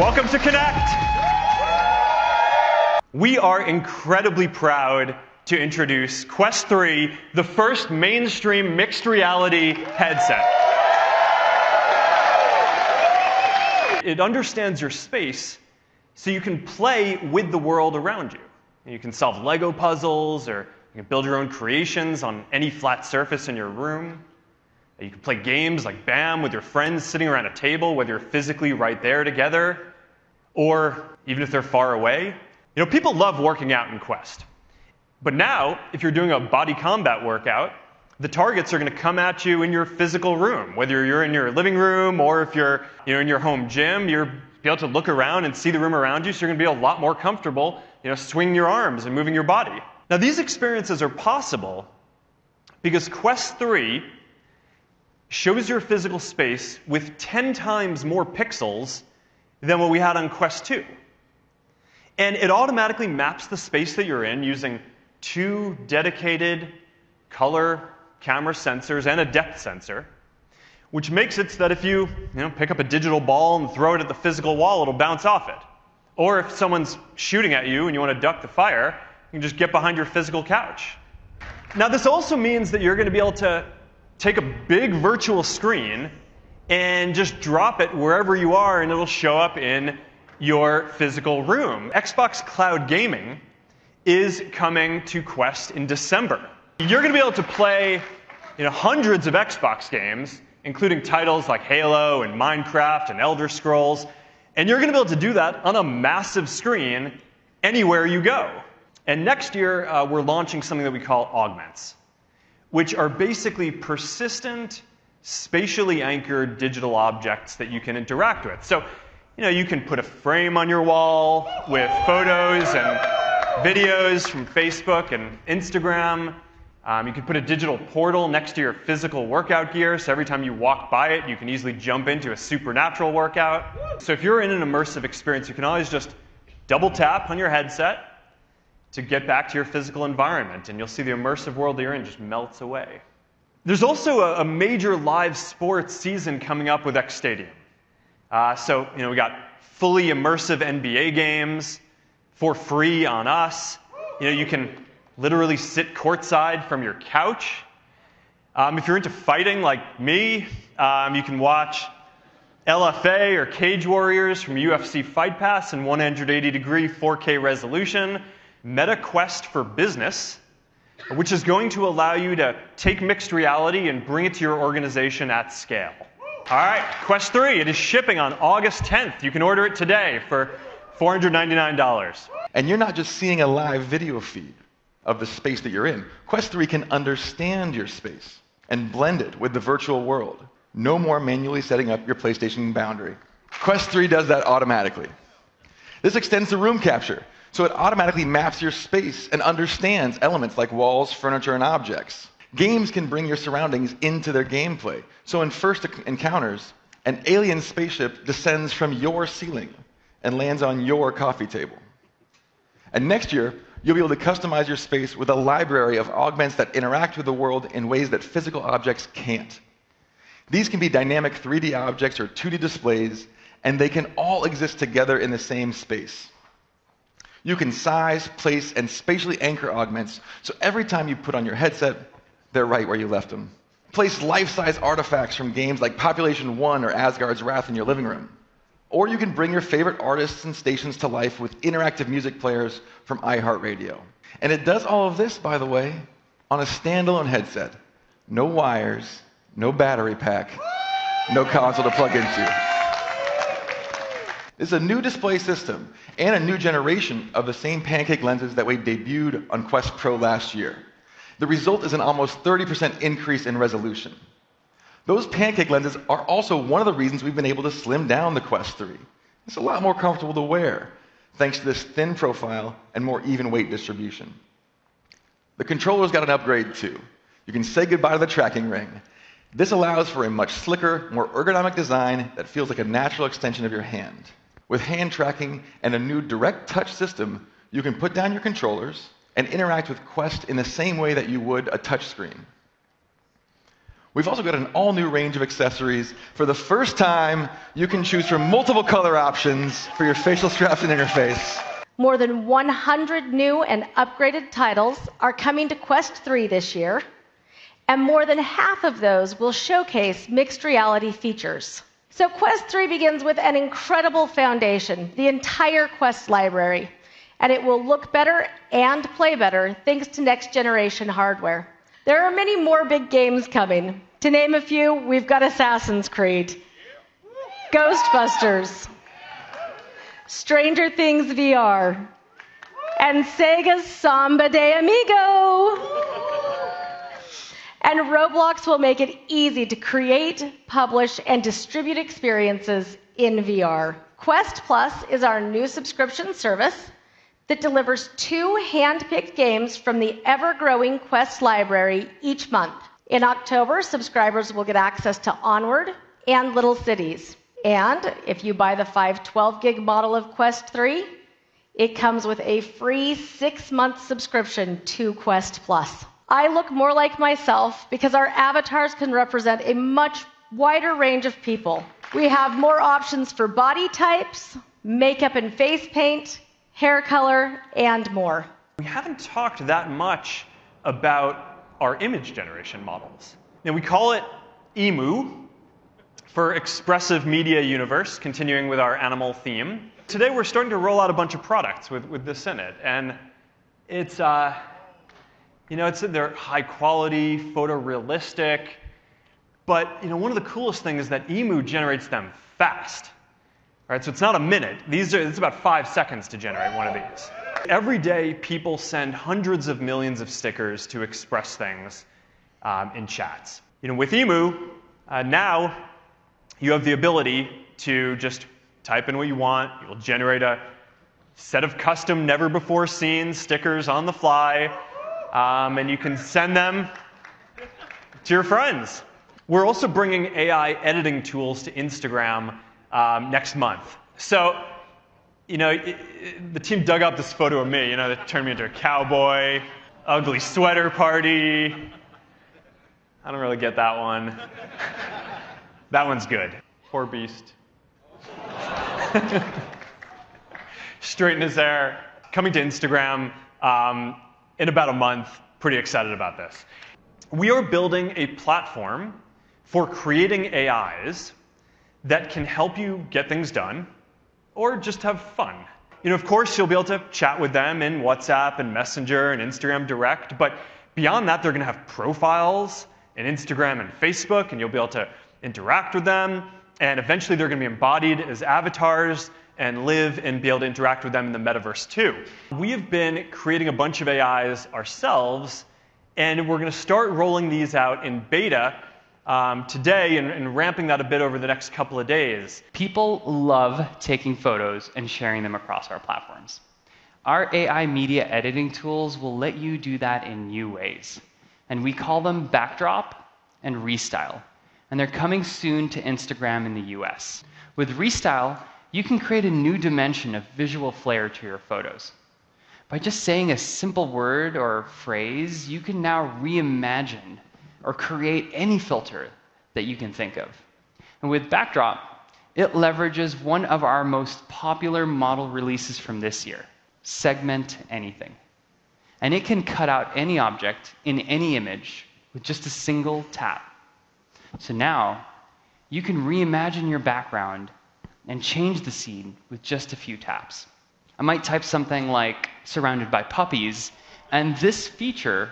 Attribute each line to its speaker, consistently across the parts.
Speaker 1: Welcome to Connect. We are incredibly proud to introduce Quest 3, the first mainstream mixed reality headset. It understands your space so you can play with the world around you. You can solve Lego puzzles or you can build your own creations on any flat surface in your room. You can play games like BAM with your friends sitting around a table, whether you're physically right there together or even if they're far away. You know, people love working out in Quest. But now, if you're doing a body combat workout, the targets are going to come at you in your physical room. Whether you're in your living room or if you're you know, in your home gym, you're be able to look around and see the room around you, so you're going to be a lot more comfortable you know, swinging your arms and moving your body. Now, these experiences are possible because Quest 3 shows your physical space with 10 times more pixels than what we had on Quest 2. And it automatically maps the space that you're in using two dedicated color camera sensors and a depth sensor, which makes it so that if you, you know, pick up a digital ball and throw it at the physical wall, it'll bounce off it. Or if someone's shooting at you and you want to duck the fire, you can just get behind your physical couch. Now, this also means that you're going to be able to take a big virtual screen and just drop it wherever you are, and it'll show up in your physical room. Xbox Cloud Gaming is coming to Quest in December. You're going to be able to play you know, hundreds of Xbox games, including titles like Halo and Minecraft and Elder Scrolls, and you're going to be able to do that on a massive screen anywhere you go. And next year, uh, we're launching something that we call augments, which are basically persistent, spatially anchored digital objects that you can interact with. So, you know, you can put a frame on your wall with photos and videos from Facebook and Instagram. Um, you can put a digital portal next to your physical workout gear, so every time you walk by it, you can easily jump into a supernatural workout. So if you're in an immersive experience, you can always just double tap on your headset to get back to your physical environment, and you'll see the immersive world that you're in just melts away. There's also a, a major live sports season coming up with Xtadium. Uh, so, you know, we got fully immersive NBA games for free on us. You know, you can literally sit courtside from your couch. Um, if you're into fighting like me, um, you can watch LFA or Cage Warriors from UFC Fight Pass in 180 degree 4K resolution. MetaQuest for Business, which is going to allow you to take mixed reality and bring it to your organization at scale. All right, Quest 3, it is shipping on August 10th. You can order it today for $499.
Speaker 2: And you're not just seeing a live video feed of the space that you're in. Quest 3 can understand your space and blend it with the virtual world. No more manually setting up your PlayStation boundary. Quest 3 does that automatically. This extends to room capture, so it automatically maps your space and understands elements like walls, furniture, and objects. Games can bring your surroundings into their gameplay. So in first encounters, an alien spaceship descends from your ceiling and lands on your coffee table. And next year, you'll be able to customize your space with a library of augments that interact with the world in ways that physical objects can't. These can be dynamic 3D objects or 2D displays, and they can all exist together in the same space. You can size, place, and spatially anchor augments, so every time you put on your headset, they're right where you left them. Place life size artifacts from games like Population 1 or Asgard's Wrath in your living room. Or you can bring your favorite artists and stations to life with interactive music players from iHeartRadio. And it does all of this, by the way, on a standalone headset. No wires, no battery pack, no console to plug into. This is a new display system and a new generation of the same pancake lenses that we debuted on Quest Pro last year. The result is an almost 30% increase in resolution. Those pancake lenses are also one of the reasons we've been able to slim down the Quest 3. It's a lot more comfortable to wear, thanks to this thin profile and more even weight distribution. The controller's got an upgrade too. You can say goodbye to the tracking ring. This allows for a much slicker, more ergonomic design that feels like a natural extension of your hand. With hand tracking and a new direct touch system, you can put down your controllers and interact with Quest in the same way that you would a touchscreen. We've also got an all new range of accessories. For the first time, you can choose from multiple color options for your facial straps and interface.
Speaker 3: More than 100 new and upgraded titles are coming to Quest 3 this year, and more than half of those will showcase mixed reality features. So, Quest 3 begins with an incredible foundation, the entire Quest library, and it will look better and play better thanks to next generation hardware. There are many more big games coming. To name a few, we've got Assassin's Creed, Ghostbusters, Stranger Things VR, and Sega's Samba de Amigo. And Roblox will make it easy to create, publish, and distribute experiences in VR. Quest Plus is our new subscription service that delivers two hand picked games from the ever growing Quest library each month. In October, subscribers will get access to Onward and Little Cities. And if you buy the 512 gig model of Quest 3, it comes with a free six month subscription to Quest Plus. I look more like myself because our avatars can represent a much wider range of people. We have more options for body types, makeup and face paint, hair color, and more.
Speaker 1: We haven't talked that much about our image generation models. Now, we call it EMU for Expressive Media Universe, continuing with our animal theme. Today, we're starting to roll out a bunch of products with, with this in it. And it's, uh, you know, it's, they're high quality, photorealistic. But, you know, one of the coolest things is that EMU generates them fast. All right, so it's not a minute. These are, it's about five seconds to generate one of these. Every day, people send hundreds of millions of stickers to express things um, in chats. You know, with Emu, uh, now you have the ability to just type in what you want. You'll generate a set of custom, never before seen stickers on the fly, um, and you can send them to your friends. We're also bringing AI editing tools to Instagram um, next month. So, you know, it, it, the team dug up this photo of me. You know, they turned me into a cowboy, ugly sweater party. I don't really get that one. that one's good. Poor beast. Straighten his hair. Coming to Instagram um, in about a month. Pretty excited about this. We are building a platform for creating AIs that can help you get things done or just have fun. You know, of course, you'll be able to chat with them in WhatsApp and Messenger and Instagram Direct, but beyond that, they're going to have profiles in Instagram and Facebook, and you'll be able to interact with them. And eventually, they're going to be embodied as avatars and live and be able to interact with them in the metaverse too. We have been creating a bunch of AIs ourselves, and we're going to start rolling these out in beta um, today and, and ramping that a bit over the next couple of days.
Speaker 4: People love taking photos and sharing them across our platforms. Our AI media editing tools will let you do that in new ways. And we call them Backdrop and Restyle. And they're coming soon to Instagram in the US. With Restyle, you can create a new dimension of visual flair to your photos. By just saying a simple word or phrase, you can now reimagine or create any filter that you can think of. And with Backdrop, it leverages one of our most popular model releases from this year, Segment Anything. And it can cut out any object in any image with just a single tap. So now, you can reimagine your background and change the scene with just a few taps. I might type something like surrounded by puppies, and this feature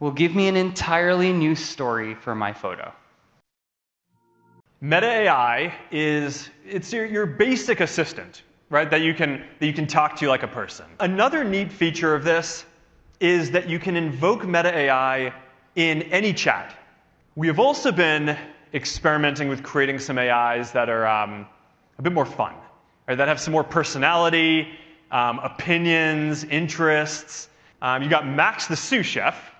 Speaker 4: will give me an entirely new story for my photo.
Speaker 1: Meta AI is it's your, your basic assistant, right? That you can that you can talk to like a person. Another neat feature of this is that you can invoke Meta AI in any chat. We have also been experimenting with creating some AIs that are um, a bit more fun, right? That have some more personality, um, opinions, interests. Um, you got Max the sous chef,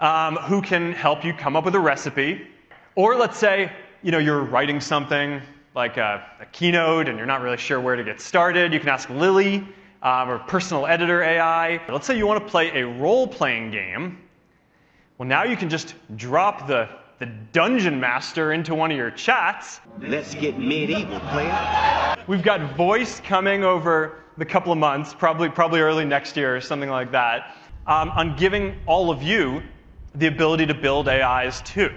Speaker 1: um, who can help you come up with a recipe. Or let's say you know, you're writing something like a, a keynote and you're not really sure where to get started. You can ask Lily um, or personal editor AI. Let's say you want to play a role playing game. Well, now you can just drop the the dungeon master into one of your chats.
Speaker 5: Let's get medieval, player.
Speaker 1: We've got voice coming over the couple of months, probably probably early next year or something like that, um, on giving all of you the ability to build AIs too.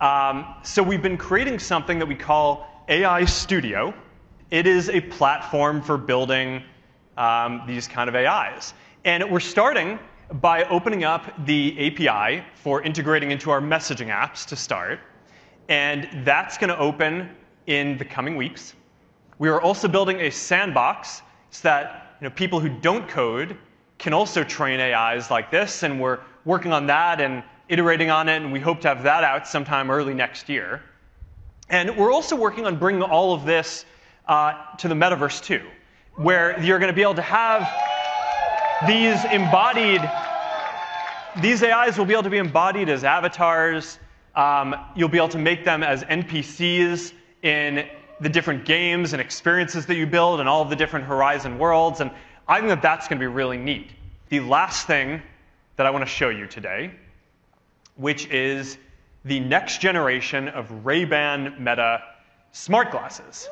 Speaker 1: Um, so we've been creating something that we call AI Studio. It is a platform for building um, these kind of AIs. And we're starting by opening up the API for integrating into our messaging apps to start. And that's going to open in the coming weeks. We are also building a sandbox so that you know, people who don't code can also train AIs like this. And we're working on that and iterating on it, and we hope to have that out sometime early next year. And we're also working on bringing all of this uh, to the metaverse too, where you're going to be able to have these embodied, these AIs will be able to be embodied as avatars. Um, you'll be able to make them as NPCs in the different games and experiences that you build and all of the different Horizon worlds. And I think that that's going to be really neat. The last thing that I want to show you today, which is the next generation of Ray-Ban Meta smart glasses.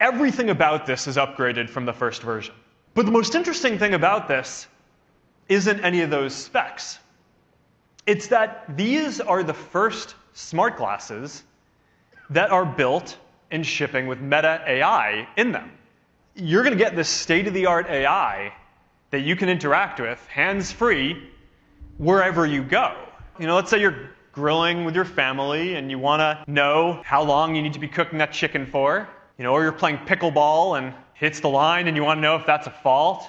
Speaker 1: Everything about this is upgraded from the first version. But the most interesting thing about this isn't any of those specs. It's that these are the first smart glasses that are built and shipping with Meta AI in them. You're going to get this state of the art AI that you can interact with hands free wherever you go. You know, let's say you're grilling with your family and you want to know how long you need to be cooking that chicken for. You know, or you're playing pickleball and hits the line and you want to know if that's a fault.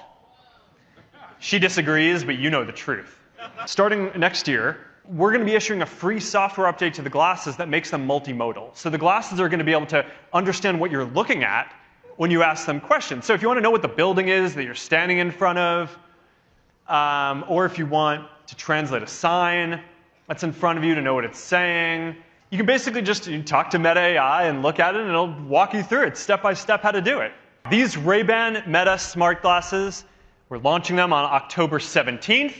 Speaker 1: She disagrees, but you know the truth. Starting next year, we're going to be issuing a free software update to the glasses that makes them multimodal. So the glasses are going to be able to understand what you're looking at when you ask them questions. So if you want to know what the building is that you're standing in front of, um, or if you want to translate a sign that's in front of you to know what it's saying, you can basically just talk to Meta AI and look at it, and it'll walk you through it step by step how to do it. These Ray-Ban Meta smart glasses, we're launching them on October 17th,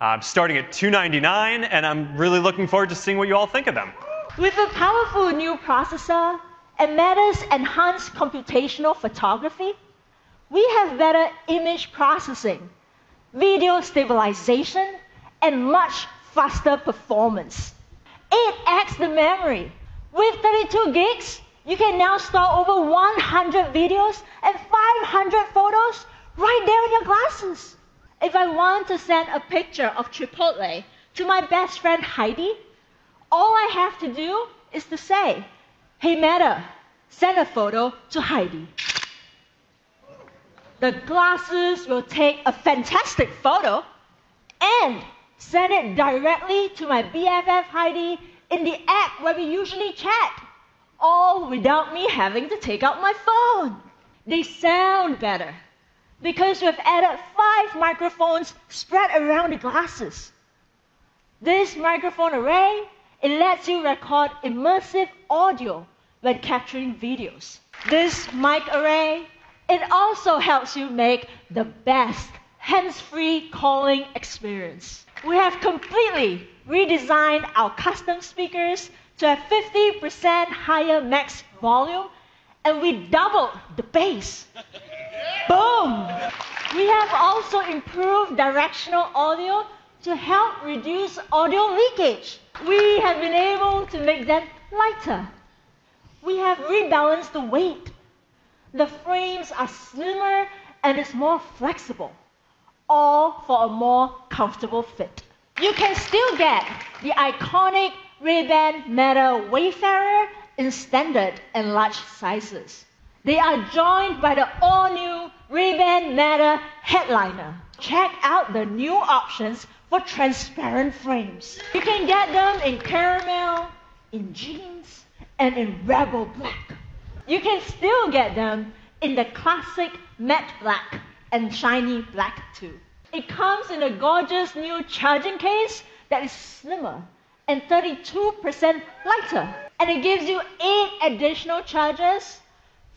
Speaker 1: uh, starting at 299, and I'm really looking forward to seeing what you all think of them.
Speaker 6: With a powerful new processor and Meta's enhanced computational photography, we have better image processing, video stabilization, and much faster performance. 8x the memory. With 32 gigs, you can now store over 100 videos and 500 photos right there in your glasses. If I want to send a picture of Chipotle to my best friend Heidi, all I have to do is to say, Hey Meta, send a photo to Heidi. The glasses will take a fantastic photo and send it directly to my BFF Heidi in the app where we usually chat, all without me having to take out my phone. They sound better because we've added five microphones spread around the glasses. This microphone array, it lets you record immersive audio when capturing videos. This mic array, it also helps you make the best hands-free calling experience. We have completely redesigned our custom speakers to have 50% higher max volume, and we doubled the bass. Boom! We have also improved directional audio to help reduce audio leakage. We have been able to make them lighter. We have rebalanced the weight. The frames are slimmer and it's more flexible all for a more comfortable fit. You can still get the iconic Ray-Ban Meta Wayfarer in standard and large sizes. They are joined by the all-new Ray-Ban Meta Headliner. Check out the new options for transparent frames. You can get them in caramel, in jeans, and in rebel black. You can still get them in the classic matte black and shiny black too. It comes in a gorgeous new charging case that is slimmer and 32% lighter. And it gives you 8 additional charges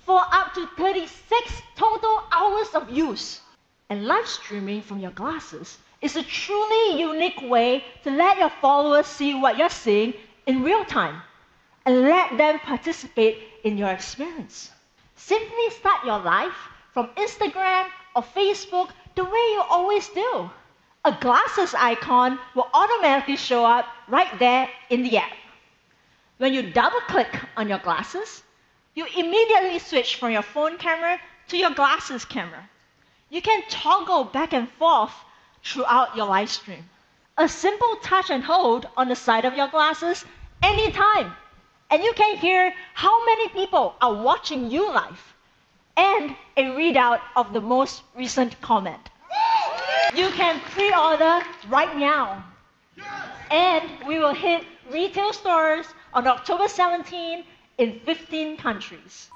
Speaker 6: for up to 36 total hours of use. And live streaming from your glasses is a truly unique way to let your followers see what you're seeing in real time and let them participate in your experience. Simply start your life from Instagram or Facebook the way you always do. A glasses icon will automatically show up right there in the app. When you double click on your glasses, you immediately switch from your phone camera to your glasses camera. You can toggle back and forth throughout your live stream. A simple touch and hold on the side of your glasses anytime. And you can hear how many people are watching you live and a readout of the most recent comment. You can pre order right now. And we will hit retail stores on October 17 in 15 countries.